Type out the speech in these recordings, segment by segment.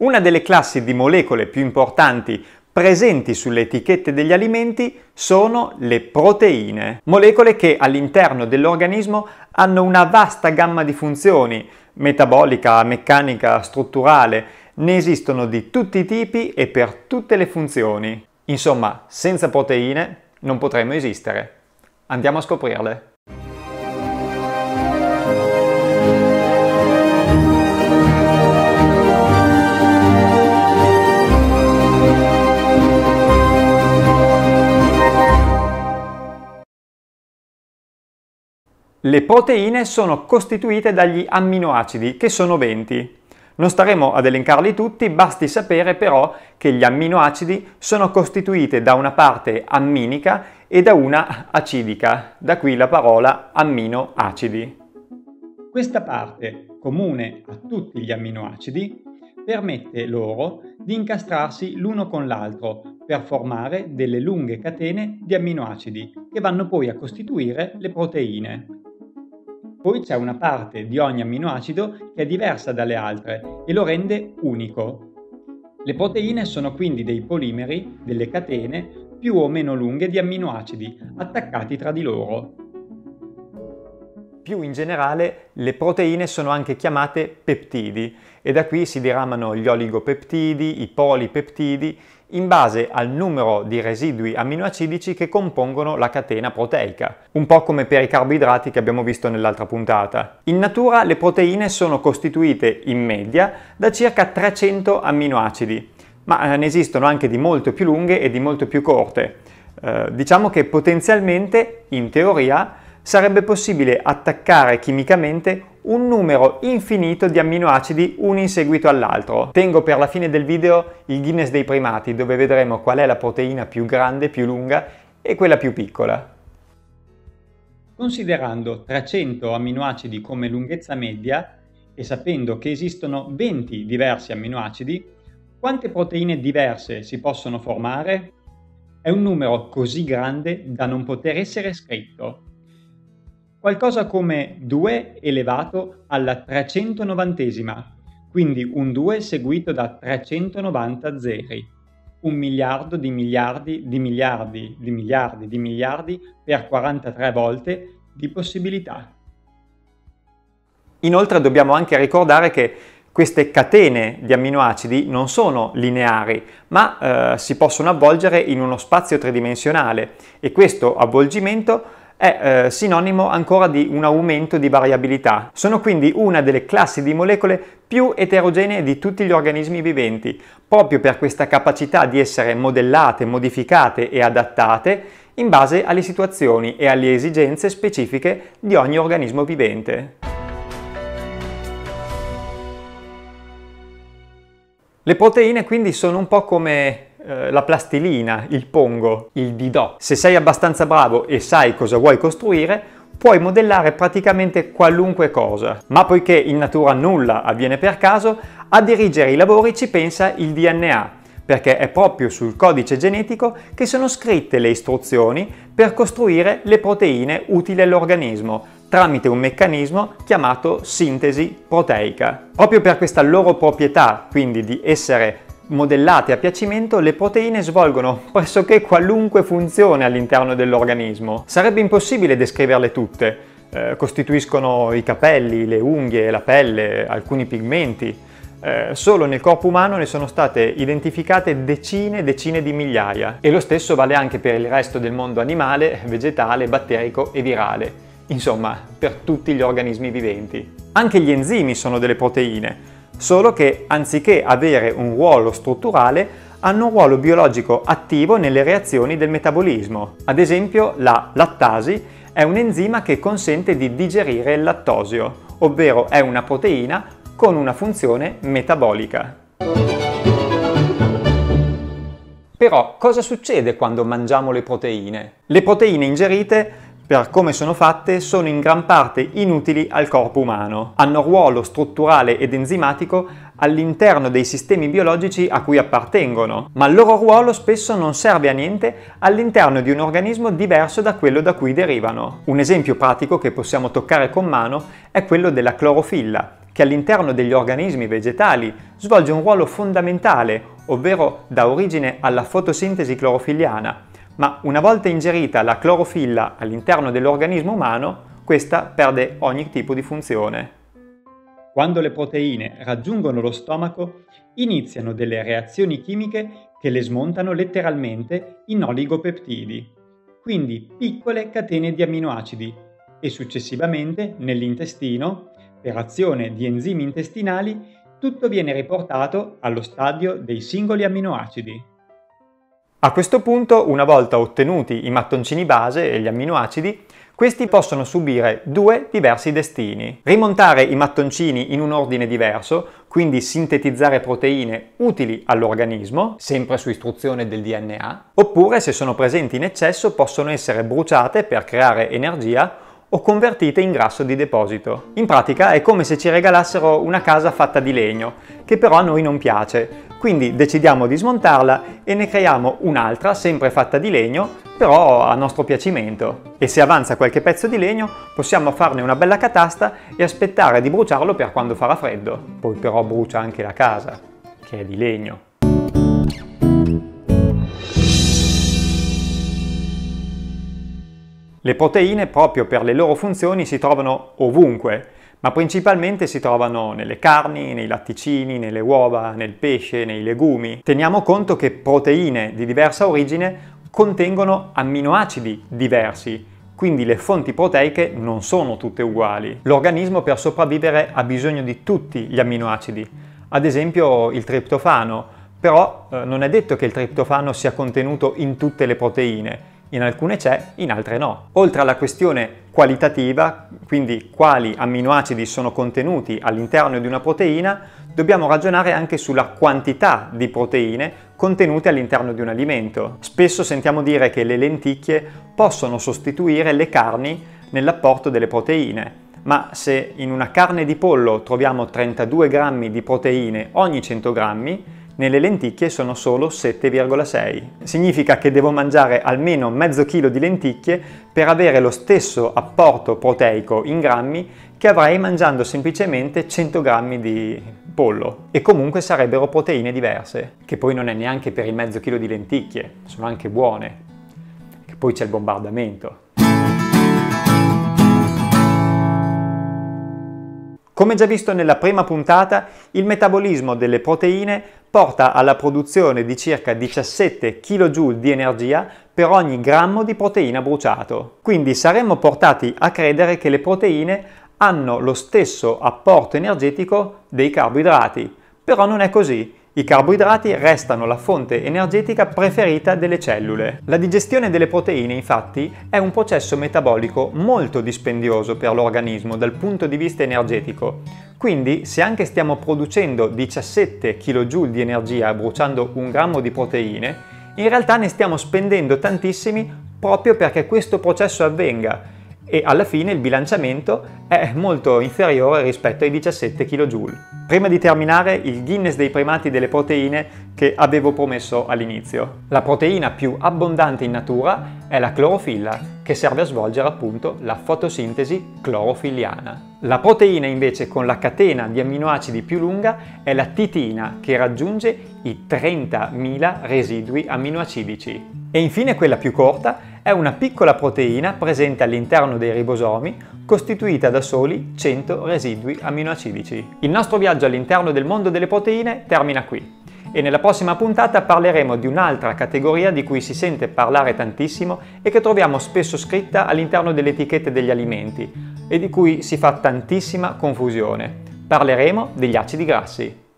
Una delle classi di molecole più importanti presenti sulle etichette degli alimenti sono le proteine, molecole che all'interno dell'organismo hanno una vasta gamma di funzioni, metabolica, meccanica, strutturale, ne esistono di tutti i tipi e per tutte le funzioni. Insomma, senza proteine non potremmo esistere. Andiamo a scoprirle. Le proteine sono costituite dagli amminoacidi, che sono 20. Non staremo ad elencarli tutti, basti sapere però che gli amminoacidi sono costituiti da una parte amminica e da una acidica, da qui la parola amminoacidi. Questa parte, comune a tutti gli amminoacidi, permette loro di incastrarsi l'uno con l'altro per formare delle lunghe catene di amminoacidi che vanno poi a costituire le proteine. Poi c'è una parte di ogni amminoacido che è diversa dalle altre e lo rende unico. Le proteine sono quindi dei polimeri, delle catene più o meno lunghe di amminoacidi attaccati tra di loro. Più in generale, le proteine sono anche chiamate peptidi e da qui si diramano gli oligopeptidi, i polipeptidi in base al numero di residui amminoacidici che compongono la catena proteica, un po' come per i carboidrati che abbiamo visto nell'altra puntata. In natura le proteine sono costituite in media da circa 300 amminoacidi, ma eh, ne esistono anche di molto più lunghe e di molto più corte. Eh, diciamo che potenzialmente, in teoria, sarebbe possibile attaccare chimicamente un numero infinito di amminoacidi uno in seguito all'altro. Tengo per la fine del video il Guinness dei primati dove vedremo qual è la proteina più grande, più lunga e quella più piccola. Considerando 300 amminoacidi come lunghezza media e sapendo che esistono 20 diversi amminoacidi, quante proteine diverse si possono formare? È un numero così grande da non poter essere scritto qualcosa come 2 elevato alla 390esima, quindi un 2 seguito da 390 zeri. Un miliardo di miliardi di miliardi di miliardi di miliardi per 43 volte di possibilità. Inoltre dobbiamo anche ricordare che queste catene di amminoacidi non sono lineari, ma eh, si possono avvolgere in uno spazio tridimensionale e questo avvolgimento è eh, sinonimo ancora di un aumento di variabilità. Sono quindi una delle classi di molecole più eterogenee di tutti gli organismi viventi, proprio per questa capacità di essere modellate, modificate e adattate in base alle situazioni e alle esigenze specifiche di ogni organismo vivente. Le proteine quindi sono un po' come eh, la plastilina, il pongo, il didò. Se sei abbastanza bravo e sai cosa vuoi costruire, puoi modellare praticamente qualunque cosa. Ma poiché in natura nulla avviene per caso, a dirigere i lavori ci pensa il DNA, perché è proprio sul codice genetico che sono scritte le istruzioni per costruire le proteine utili all'organismo, tramite un meccanismo chiamato sintesi proteica. Proprio per questa loro proprietà, quindi di essere modellate a piacimento, le proteine svolgono pressoché qualunque funzione all'interno dell'organismo. Sarebbe impossibile descriverle tutte. Eh, costituiscono i capelli, le unghie, la pelle, alcuni pigmenti. Eh, solo nel corpo umano ne sono state identificate decine e decine di migliaia e lo stesso vale anche per il resto del mondo animale, vegetale, batterico e virale, insomma per tutti gli organismi viventi. Anche gli enzimi sono delle proteine, solo che anziché avere un ruolo strutturale hanno un ruolo biologico attivo nelle reazioni del metabolismo. Ad esempio la lattasi è un enzima che consente di digerire il lattosio, ovvero è una proteina con una funzione metabolica. Però cosa succede quando mangiamo le proteine? Le proteine ingerite per come sono fatte, sono in gran parte inutili al corpo umano. Hanno ruolo strutturale ed enzimatico all'interno dei sistemi biologici a cui appartengono, ma il loro ruolo spesso non serve a niente all'interno di un organismo diverso da quello da cui derivano. Un esempio pratico che possiamo toccare con mano è quello della clorofilla, che all'interno degli organismi vegetali svolge un ruolo fondamentale, ovvero dà origine alla fotosintesi clorofilliana, ma una volta ingerita la clorofilla all'interno dell'organismo umano, questa perde ogni tipo di funzione. Quando le proteine raggiungono lo stomaco, iniziano delle reazioni chimiche che le smontano letteralmente in oligopeptidi, quindi piccole catene di aminoacidi, e successivamente nell'intestino, per azione di enzimi intestinali, tutto viene riportato allo stadio dei singoli aminoacidi. A questo punto, una volta ottenuti i mattoncini base e gli amminoacidi, questi possono subire due diversi destini. Rimontare i mattoncini in un ordine diverso, quindi sintetizzare proteine utili all'organismo, sempre su istruzione del DNA, oppure se sono presenti in eccesso possono essere bruciate per creare energia o convertite in grasso di deposito. In pratica è come se ci regalassero una casa fatta di legno, che però a noi non piace, quindi decidiamo di smontarla e ne creiamo un'altra sempre fatta di legno, però a nostro piacimento. E se avanza qualche pezzo di legno possiamo farne una bella catasta e aspettare di bruciarlo per quando farà freddo. Poi però brucia anche la casa, che è di legno. Le proteine, proprio per le loro funzioni, si trovano ovunque, ma principalmente si trovano nelle carni, nei latticini, nelle uova, nel pesce, nei legumi. Teniamo conto che proteine di diversa origine contengono amminoacidi diversi, quindi le fonti proteiche non sono tutte uguali. L'organismo per sopravvivere ha bisogno di tutti gli amminoacidi, ad esempio il triptofano, però eh, non è detto che il triptofano sia contenuto in tutte le proteine, in alcune c'è, in altre no. Oltre alla questione qualitativa, quindi quali amminoacidi sono contenuti all'interno di una proteina, dobbiamo ragionare anche sulla quantità di proteine contenute all'interno di un alimento. Spesso sentiamo dire che le lenticchie possono sostituire le carni nell'apporto delle proteine, ma se in una carne di pollo troviamo 32 grammi di proteine ogni 100 grammi, nelle lenticchie sono solo 7,6. Significa che devo mangiare almeno mezzo chilo di lenticchie per avere lo stesso apporto proteico in grammi che avrei mangiando semplicemente 100 grammi di pollo e comunque sarebbero proteine diverse, che poi non è neanche per il mezzo chilo di lenticchie, sono anche buone, che poi c'è il bombardamento. Come già visto nella prima puntata, il metabolismo delle proteine porta alla produzione di circa 17 kJ di energia per ogni grammo di proteina bruciato. Quindi saremmo portati a credere che le proteine hanno lo stesso apporto energetico dei carboidrati, però non è così. I carboidrati restano la fonte energetica preferita delle cellule. La digestione delle proteine, infatti, è un processo metabolico molto dispendioso per l'organismo dal punto di vista energetico. Quindi, se anche stiamo producendo 17 kJ di energia bruciando un grammo di proteine, in realtà ne stiamo spendendo tantissimi proprio perché questo processo avvenga e alla fine il bilanciamento è molto inferiore rispetto ai 17 kJ. Prima di terminare il Guinness dei primati delle proteine che avevo promesso all'inizio. La proteina più abbondante in natura è la clorofilla che serve a svolgere appunto la fotosintesi clorofilliana. La proteina invece con la catena di amminoacidi più lunga è la titina che raggiunge i 30.000 residui amminoacidici. E infine quella più corta è una piccola proteina presente all'interno dei ribosomi costituita da soli 100 residui amminoacidici. Il nostro viaggio all'interno del mondo delle proteine termina qui e nella prossima puntata parleremo di un'altra categoria di cui si sente parlare tantissimo e che troviamo spesso scritta all'interno delle etichette degli alimenti e di cui si fa tantissima confusione. Parleremo degli acidi grassi.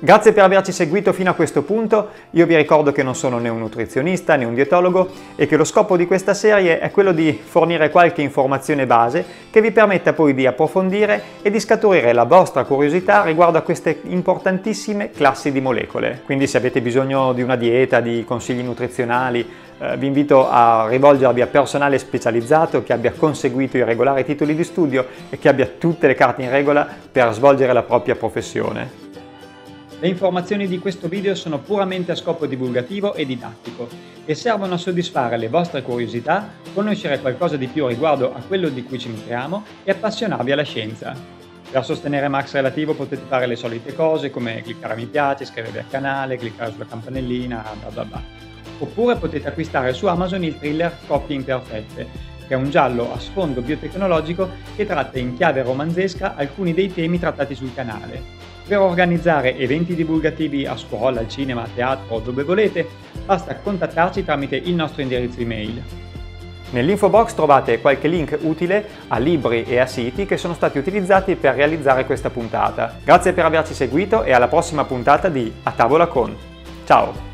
Grazie per averci seguito fino a questo punto, io vi ricordo che non sono né un nutrizionista né un dietologo e che lo scopo di questa serie è quello di fornire qualche informazione base che vi permetta poi di approfondire e di scaturire la vostra curiosità riguardo a queste importantissime classi di molecole. Quindi se avete bisogno di una dieta, di consigli nutrizionali, eh, vi invito a rivolgervi a personale specializzato che abbia conseguito i regolari titoli di studio e che abbia tutte le carte in regola per svolgere la propria professione. Le informazioni di questo video sono puramente a scopo divulgativo e didattico e servono a soddisfare le vostre curiosità, conoscere qualcosa di più riguardo a quello di cui ci nutriamo e appassionarvi alla scienza. Per sostenere Max Relativo potete fare le solite cose come cliccare a mi piace, iscrivervi al canale, cliccare sulla campanellina, bla bla bla. Oppure potete acquistare su Amazon il thriller Coppie Imperfette, che è un giallo a sfondo biotecnologico che tratta in chiave romanzesca alcuni dei temi trattati sul canale. Per organizzare eventi divulgativi a scuola, al cinema, a teatro o dove volete, basta contattarci tramite il nostro indirizzo email. Nell'info box trovate qualche link utile a libri e a siti che sono stati utilizzati per realizzare questa puntata. Grazie per averci seguito e alla prossima puntata di A Tavola con. Ciao!